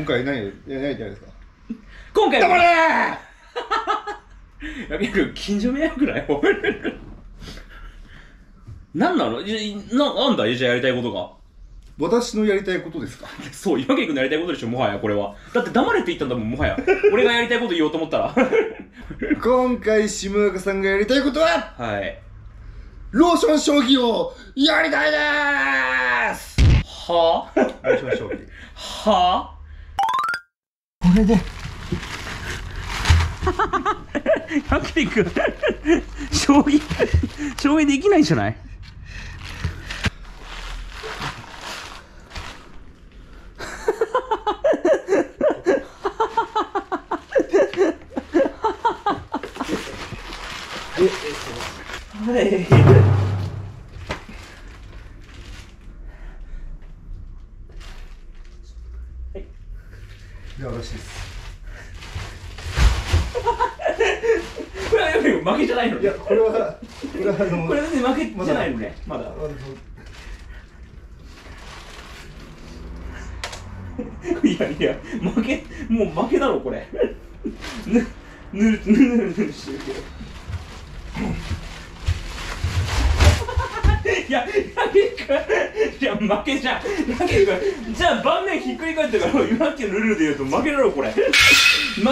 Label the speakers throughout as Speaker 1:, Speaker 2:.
Speaker 1: 今回何やりたいですか
Speaker 2: 今回
Speaker 1: 黙れ
Speaker 2: や近所迷惑だよ。なんなの？いな、なんだじゃあやりたいことが？
Speaker 1: 私のやりたいことですか？
Speaker 2: そう、岩木君のやりたいことでしょ、もはや、これは。だって黙れって言ったんだもん、もはや。俺がやりたいこと言おうと思ったら。
Speaker 1: 今回下中さんがやりたいことは
Speaker 2: はい。
Speaker 1: ローション将棋をやりたいです
Speaker 2: は？ぁ、
Speaker 1: ローション将棋
Speaker 2: は？
Speaker 1: これで
Speaker 2: ぁ、ヤキ君、将棋、将棋できないじゃないはい？
Speaker 1: では私です
Speaker 2: これは負けじゃないの
Speaker 1: いやこれはこれはあの
Speaker 2: これ負けじゃないのね、まだ。
Speaker 1: あの
Speaker 2: いやいや、負け、もう負けだろ、これ。ぬ、ぬるぬるぬるしてるけど。いや、やけくん、いや、負けじゃん。やけくん、じゃあ盤面ひっくり返ってから、今っきのルールで言うと負けだろ、これ。負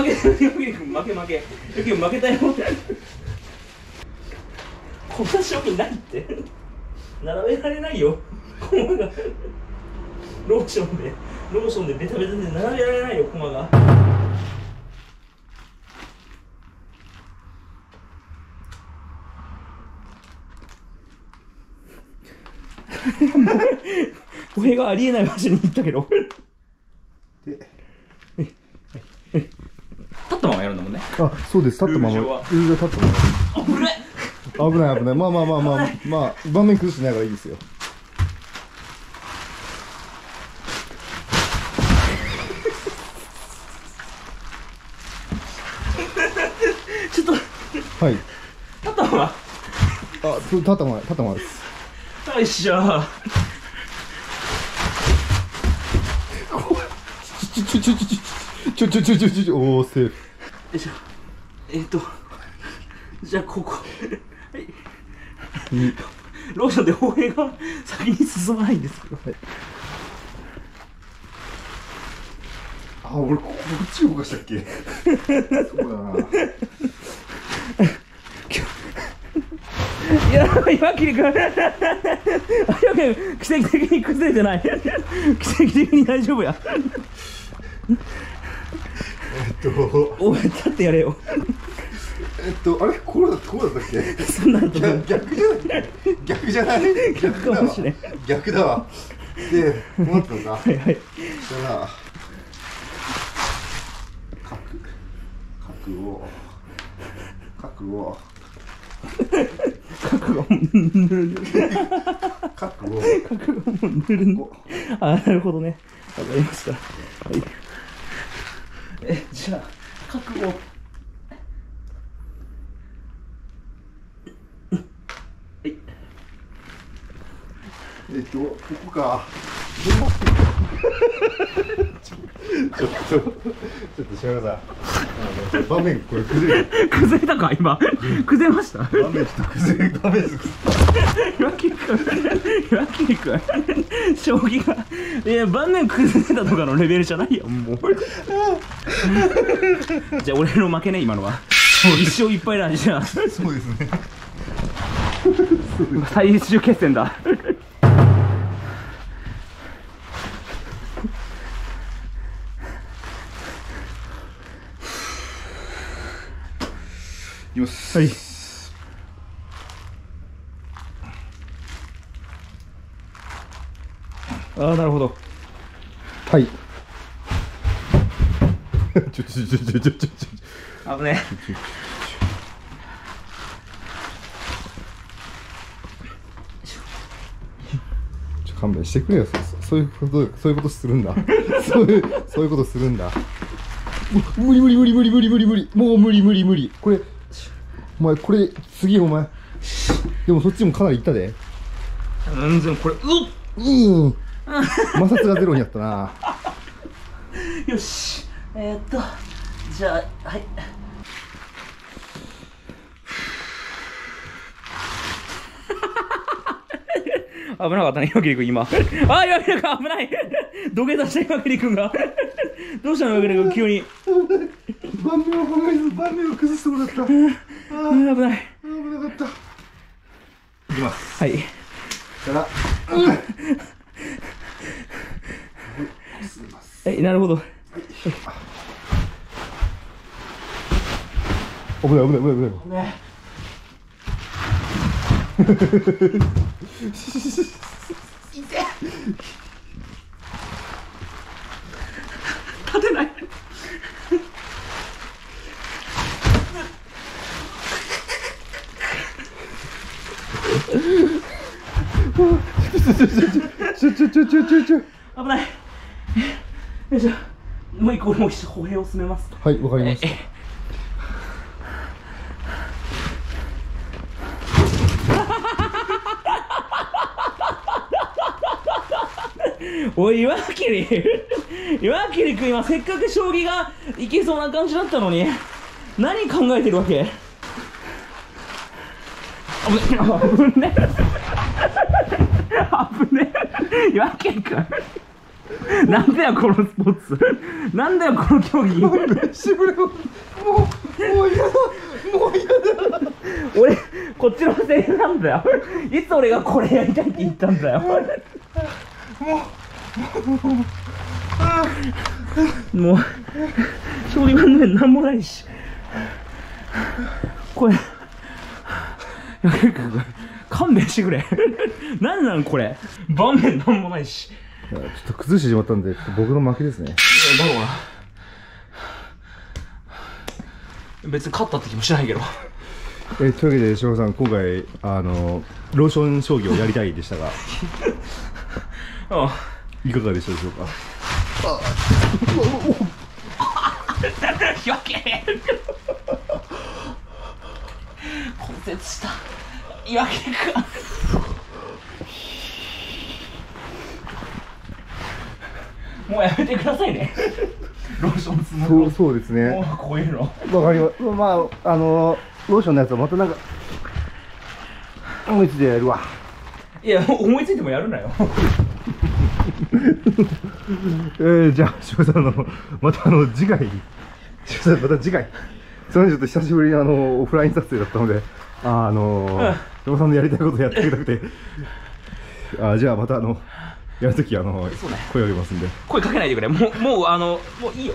Speaker 2: け、やけくん、負け負け。やけくん、負けたよ。こんな商品ないって。並べられないよ。駒が。ローションで、ローションでベタベタで並べられないよ、駒が。俺がありえない場所に行ったけど。
Speaker 1: で
Speaker 2: 立ったままやるんだもんね。
Speaker 1: あそうです立ったまま
Speaker 2: ルールは
Speaker 1: 立ったまま
Speaker 2: あ、ぶれ
Speaker 1: 危ない危ないまあまあまあまあまあ盤面崩しないからいいですよ
Speaker 2: ちょっと、
Speaker 1: はい立
Speaker 2: ったまま。
Speaker 1: あそう立ったまま立ったままです
Speaker 2: よいしょ。
Speaker 1: ちょちょちょちょちょちょちょちょちょちょおーセーフ
Speaker 2: よいしょ。えっ、と、じゃあここ。はい。ローションで歩兵が先に進まないんですけど。
Speaker 1: あ俺こっち動かしたっけそうだない
Speaker 2: や、岩切君。奇跡的に崩れてない。奇跡的に大丈夫や。
Speaker 1: えっと。
Speaker 2: お前、立ってやれよ。
Speaker 1: えっとあれ？こうだこうだったっけ？
Speaker 2: そんなんと
Speaker 1: 逆逆じゃない？逆じゃない？逆だわ逆だわ。でこうなった。のか
Speaker 2: はいはい。
Speaker 1: したら角。角を。角を
Speaker 2: 覚悟もぬるぬる。覚悟もぬるぬる。あ、なるほどね。わかりました。はい。え、じゃあ、覚悟。はい。
Speaker 1: えっとここかちょちょっとちょっと島村さん場面これ崩れる
Speaker 2: 崩れたか今。崩れました？
Speaker 1: 場面ちょっと崩れる場面
Speaker 2: 岩切君。岩切君。将棋が。いや、晩年崩れたとかのレベルじゃないよ、もう。じゃあ、俺の負けね、今のは。一生いっぱいだ、じゃあ。
Speaker 1: そうですね
Speaker 2: 最終決戦だ。
Speaker 1: きます
Speaker 2: はい。ああ、なるほど。
Speaker 1: はい。ちょちょちょちょちょちょちょ。
Speaker 2: あぶね。
Speaker 1: 勘弁してくれよ。そそういうことそういうことするんだ。そういうそういうことするんだ。う無理無理無理無理無理無理無理もう無理無理無理。これお前これ次お前。でもそっちもかなりいったで。
Speaker 2: 全然これ、うっ！
Speaker 1: うん。摩擦がゼロになったな。
Speaker 2: よし。えー、っとじゃあはい。危なかったね、岩切君今。あ、岩切君危ない。土下座した岩切君が。どうしたの岩切君急に。
Speaker 1: 盤面を考えず盤面を崩しそうだった
Speaker 2: 危ない。
Speaker 1: 危なかったいきます
Speaker 2: はい。
Speaker 1: から
Speaker 2: はい、なるほど。
Speaker 1: 危ない危ない危ない危ない
Speaker 2: ね。立てない。
Speaker 1: ちょちょちょちょちょちょ
Speaker 2: 危ない。よいしょ。もう一個、もう一歩兵を進めます。
Speaker 1: はいわかりました
Speaker 2: おい、岩切岩切君今せっかく将棋がいけそうな感じだったのに、何考えてるわけ危ね、危ね。危ね。岩切君。なんだよ、このスポーツ。なんだよ、この競技。
Speaker 1: もうもうもう嫌だもう嫌だ
Speaker 2: 俺、こっちのセリフなんだよ。いつ俺がこれやりたいって言ったんだよ。もう、将棋盤面なんもないし。これ、いや勘弁してくれ。なんなんこれ。盤面なんもないし。
Speaker 1: いやちょっと崩してしまったんで僕の負けですね
Speaker 2: だろうな。別に勝ったって気もしないけど。
Speaker 1: えというわけで翔さん今回あのローション将棋をやりたいでしたが
Speaker 2: うん。
Speaker 1: いかがでしたでしょうか？
Speaker 2: よけ 骨折した岩木君もうやめてくださいね。ローションつな
Speaker 1: そうそうですね。
Speaker 2: もうこういうの。
Speaker 1: わかりますまああのローションのやつはまたなんか思いついてやるわ。
Speaker 2: いや思いついてもやるなよ。
Speaker 1: えー、じゃあ翔さんあのまたあの次回。翔さんまた次回。それちょっと久しぶりにあのオフライン撮影だったのでああの翔さんのやりたいことやってみたくて。あじゃあまたあのやるときあの
Speaker 2: ね。
Speaker 1: 声を入れますんで。
Speaker 2: 声かけないでくれ。もうもうあのもういいよ。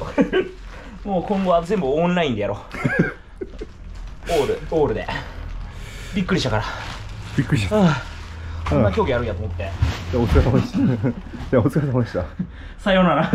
Speaker 2: もう今後は全部オンラインでやろう。オールオールで。びっくりしたから。
Speaker 1: びっくりした。
Speaker 2: こんな競技あるんやと思って。
Speaker 1: お疲れ様でした。お疲れ様でした。さようなら